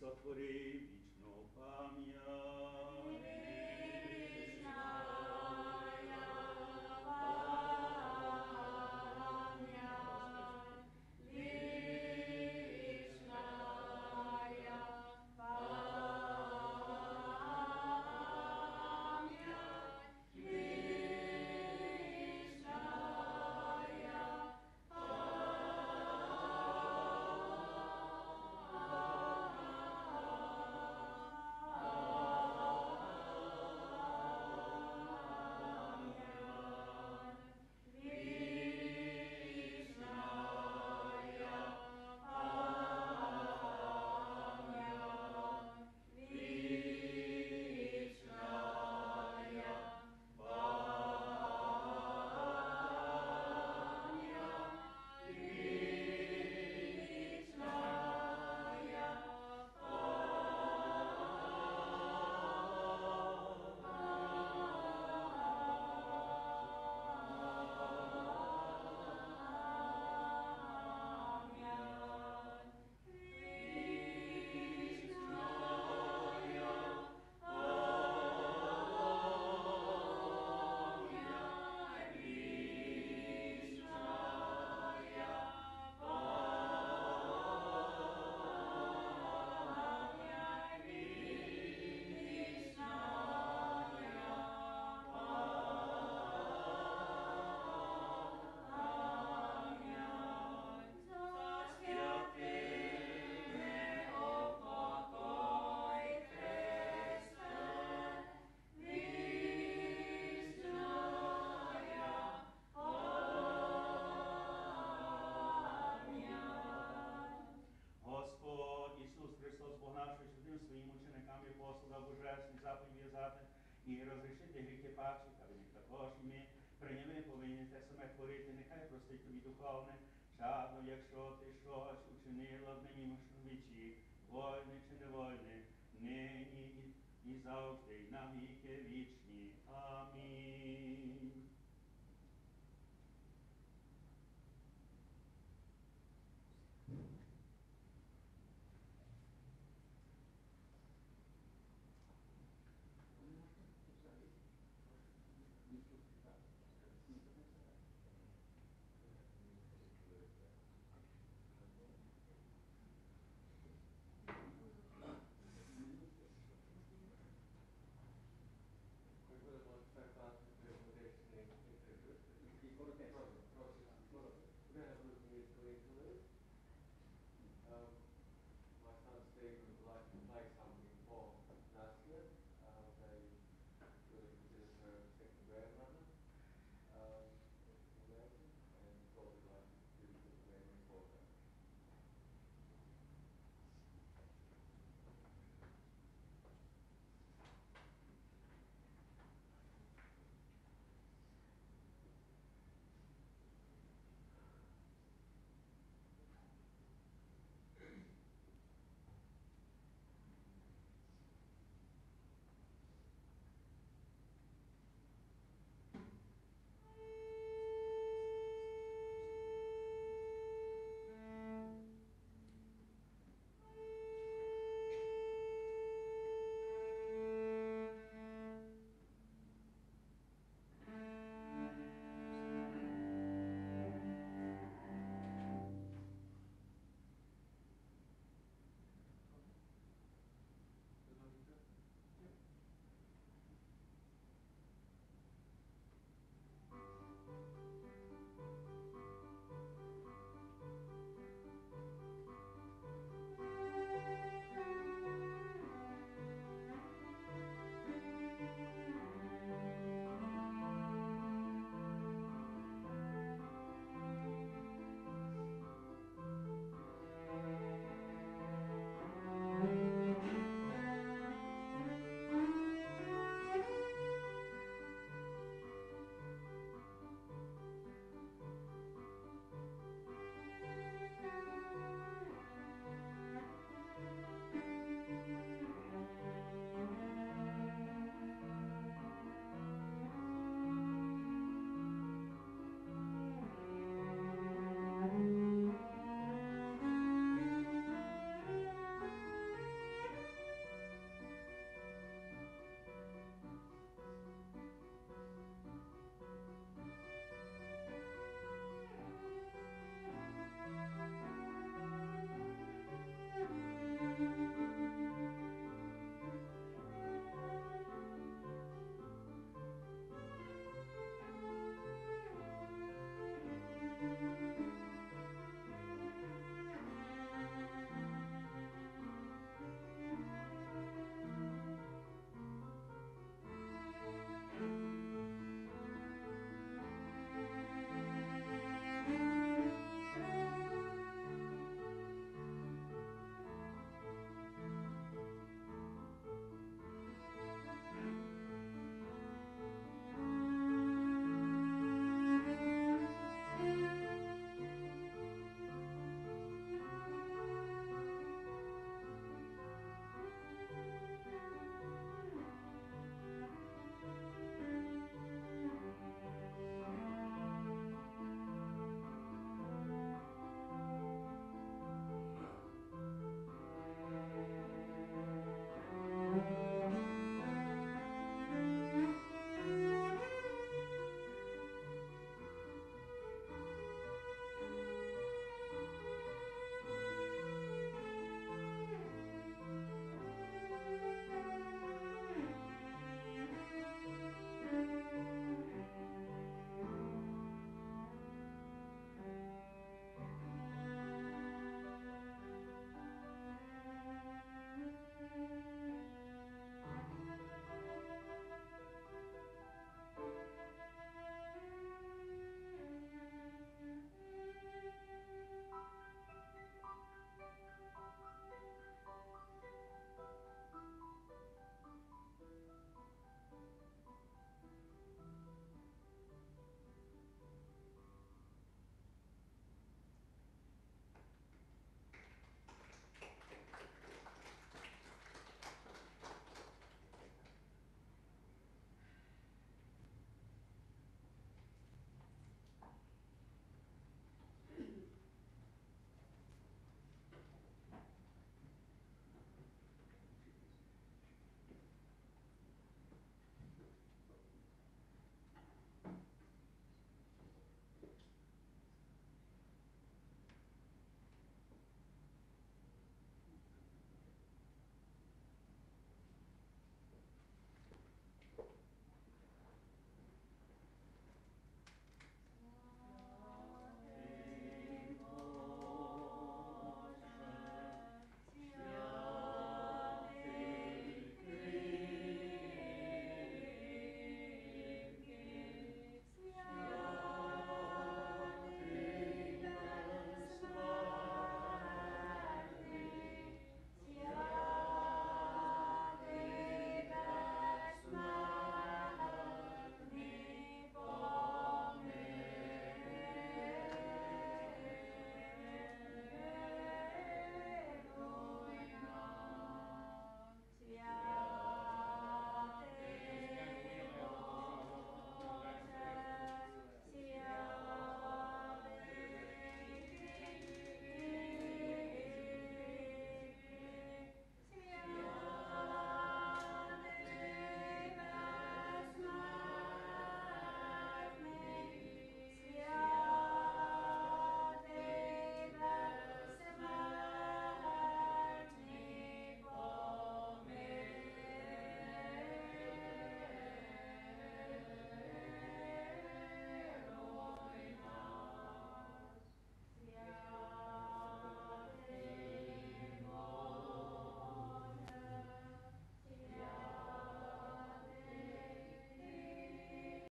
Satvare і розрішити гріхи пачі, аби ви їх також і ми прийнями повинні те саме творити, нехай простить тобі духовне, чадно, якщо ти щось учинила в нині вічі, вольне чи невольне, нині і завжди, і навіки вічні. Амінь.